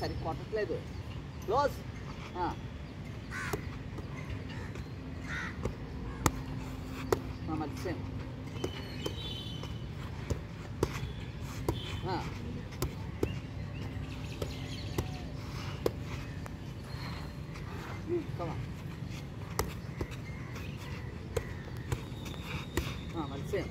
సరి కొట్టట్లేదు క్లోజ్ మళ్ళీ సేమ్ కమా మళ్ళీ same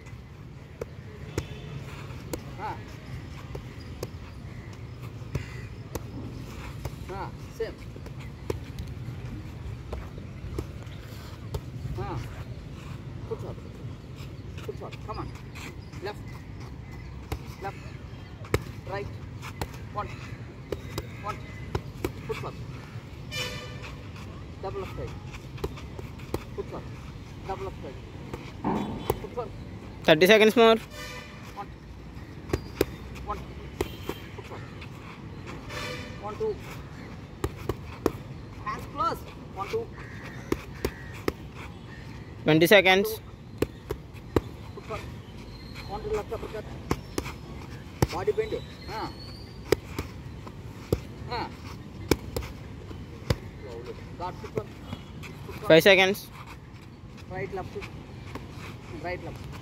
him. Ah. Good shot. Good. Come on. Left. Left. Right. One. One. Put up! Double up right. Good. Double up right. Good 30 seconds more. One. One. Put up! One, two. Twenty seconds body paint हाँ हाँ five seconds right left right left